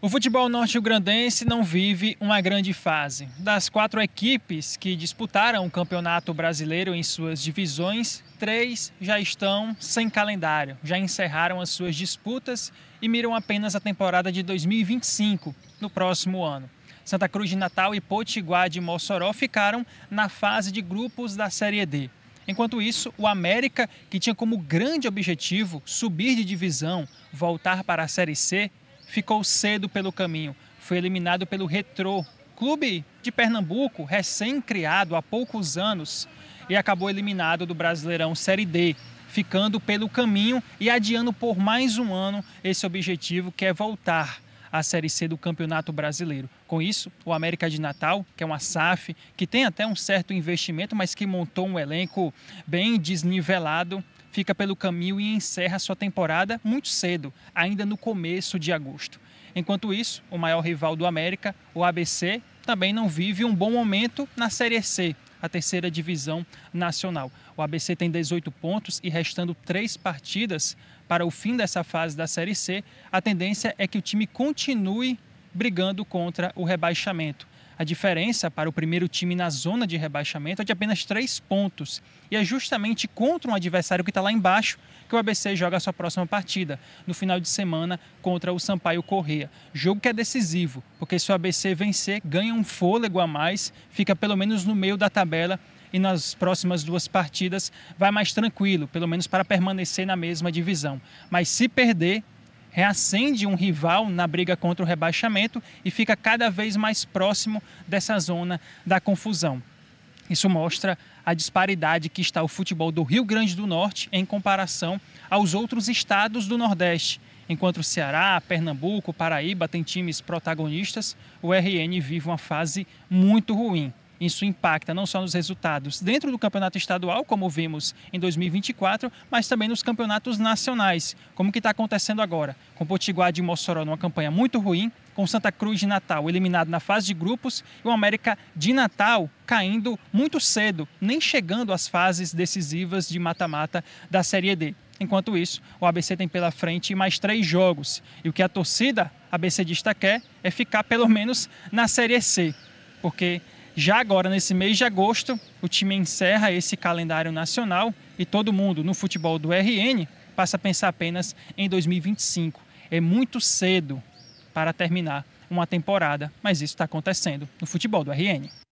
O futebol norte-grandense não vive uma grande fase. Das quatro equipes que disputaram o Campeonato Brasileiro em suas divisões, três já estão sem calendário, já encerraram as suas disputas e miram apenas a temporada de 2025, no próximo ano. Santa Cruz de Natal e Potiguar de Mossoró ficaram na fase de grupos da Série D. Enquanto isso, o América, que tinha como grande objetivo subir de divisão, voltar para a Série C, ficou cedo pelo caminho. Foi eliminado pelo Retrô, clube de Pernambuco, recém-criado há poucos anos, e acabou eliminado do Brasileirão Série D, ficando pelo caminho e adiando por mais um ano esse objetivo que é voltar à Série C do Campeonato Brasileiro. Com isso, o América de Natal, que é uma SAF, que tem até um certo investimento, mas que montou um elenco bem desnivelado, fica pelo caminho e encerra sua temporada muito cedo, ainda no começo de agosto. Enquanto isso, o maior rival do América, o ABC, também não vive um bom momento na Série C, a terceira divisão nacional. O ABC tem 18 pontos e restando três partidas para o fim dessa fase da Série C, a tendência é que o time continue brigando contra o rebaixamento. A diferença para o primeiro time na zona de rebaixamento é de apenas três pontos. E é justamente contra um adversário que está lá embaixo que o ABC joga a sua próxima partida, no final de semana, contra o Sampaio Correia. Jogo que é decisivo, porque se o ABC vencer, ganha um fôlego a mais, fica pelo menos no meio da tabela e nas próximas duas partidas vai mais tranquilo, pelo menos para permanecer na mesma divisão. Mas se perder, reacende um rival na briga contra o rebaixamento e fica cada vez mais próximo dessa zona da confusão. Isso mostra a disparidade que está o futebol do Rio Grande do Norte em comparação aos outros estados do Nordeste. Enquanto Ceará, Pernambuco, Paraíba têm times protagonistas, o RN vive uma fase muito ruim. Isso impacta não só nos resultados dentro do campeonato estadual, como vimos em 2024, mas também nos campeonatos nacionais, como que está acontecendo agora, com Potiguar de Mossoró numa campanha muito ruim, com Santa Cruz de Natal eliminado na fase de grupos e o América de Natal caindo muito cedo, nem chegando às fases decisivas de mata-mata da Série D. Enquanto isso, o ABC tem pela frente mais três jogos. E o que a torcida ABCdista quer é ficar pelo menos na Série C. Porque já agora, nesse mês de agosto, o time encerra esse calendário nacional e todo mundo no futebol do RN passa a pensar apenas em 2025. É muito cedo para terminar uma temporada, mas isso está acontecendo no futebol do RN.